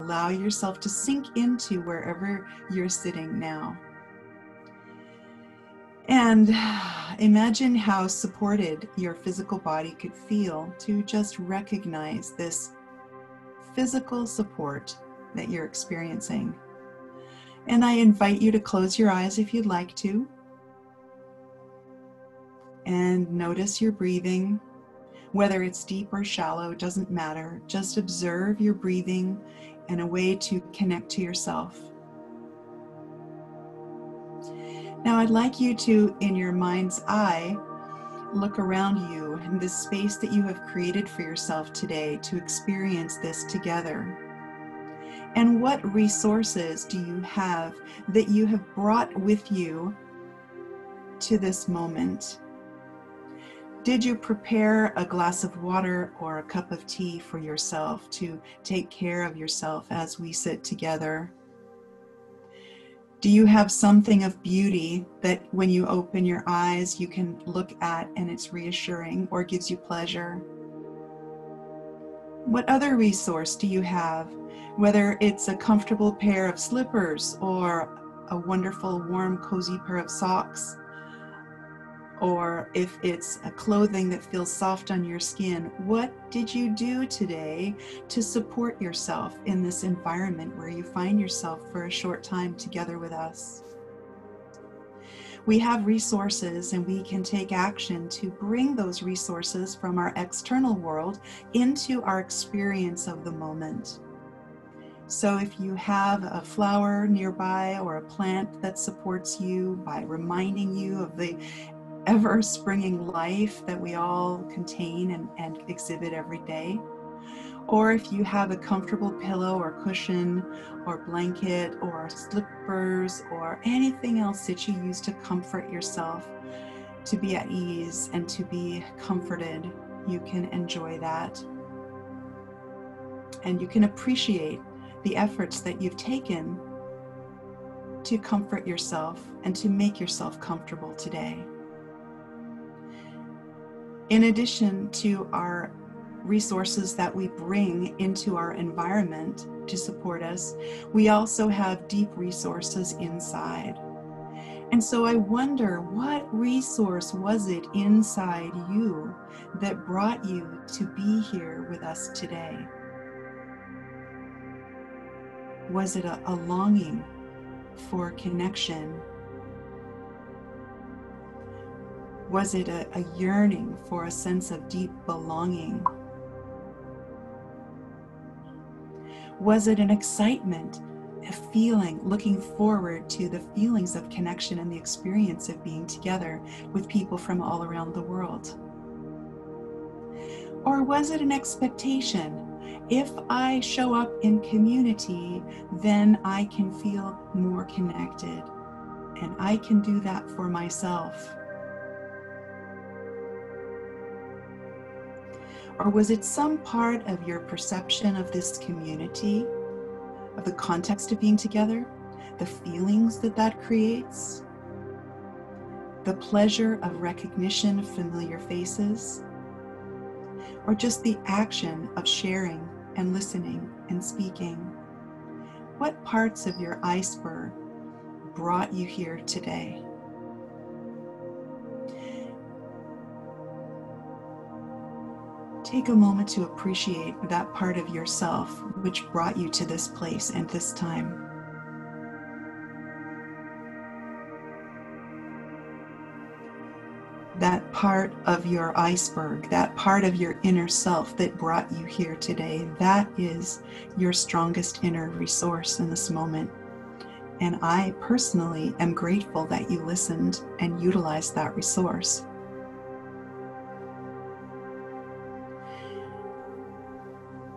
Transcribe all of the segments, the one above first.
allow yourself to sink into wherever you're sitting now. And imagine how supported your physical body could feel to just recognize this physical support that you're experiencing. And I invite you to close your eyes if you'd like to. And notice your breathing. Whether it's deep or shallow, doesn't matter. Just observe your breathing and a way to connect to yourself. Now, I'd like you to, in your mind's eye, look around you in this space that you have created for yourself today to experience this together. And what resources do you have that you have brought with you to this moment? Did you prepare a glass of water or a cup of tea for yourself to take care of yourself as we sit together? Do you have something of beauty that when you open your eyes you can look at and it's reassuring or gives you pleasure? What other resource do you have? Whether it's a comfortable pair of slippers or a wonderful, warm, cozy pair of socks or if it's a clothing that feels soft on your skin, what did you do today to support yourself in this environment where you find yourself for a short time together with us? We have resources and we can take action to bring those resources from our external world into our experience of the moment. So, if you have a flower nearby or a plant that supports you by reminding you of the ever springing life that we all contain and, and exhibit every day. Or if you have a comfortable pillow or cushion or blanket or slippers or anything else that you use to comfort yourself, to be at ease and to be comforted, you can enjoy that. And you can appreciate the efforts that you've taken to comfort yourself and to make yourself comfortable today. In addition to our resources that we bring into our environment to support us, we also have deep resources inside. And so I wonder what resource was it inside you that brought you to be here with us today? Was it a, a longing for connection Was it a, a yearning for a sense of deep belonging? Was it an excitement, a feeling, looking forward to the feelings of connection and the experience of being together with people from all around the world? Or was it an expectation? If I show up in community, then I can feel more connected. And I can do that for myself. Or was it some part of your perception of this community, of the context of being together, the feelings that that creates, the pleasure of recognition of familiar faces, or just the action of sharing and listening and speaking? What parts of your iceberg brought you here today? Take a moment to appreciate that part of yourself which brought you to this place and this time. That part of your iceberg, that part of your inner self that brought you here today, that is your strongest inner resource in this moment. And I personally am grateful that you listened and utilized that resource.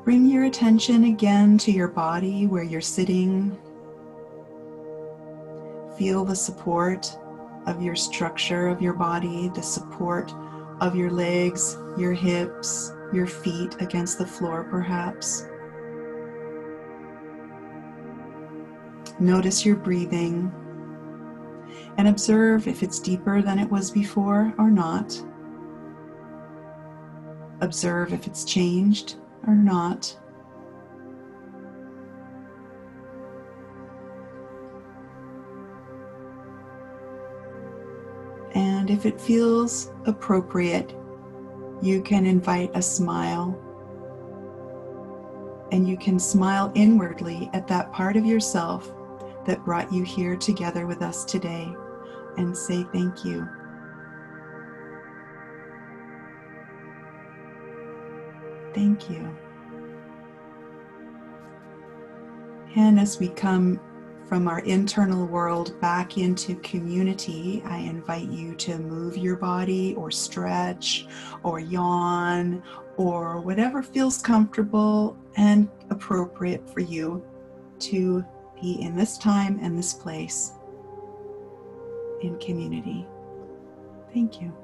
Bring your attention again to your body where you're sitting. Feel the support of your structure of your body, the support of your legs, your hips, your feet against the floor, perhaps. Notice your breathing and observe if it's deeper than it was before or not. Observe if it's changed or not. And if it feels appropriate, you can invite a smile. And you can smile inwardly at that part of yourself that brought you here together with us today and say thank you. Thank you. And as we come from our internal world back into community, I invite you to move your body or stretch or yawn or whatever feels comfortable and appropriate for you to be in this time and this place in community. Thank you.